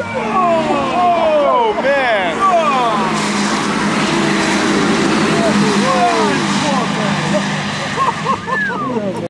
Oh, man. Oh.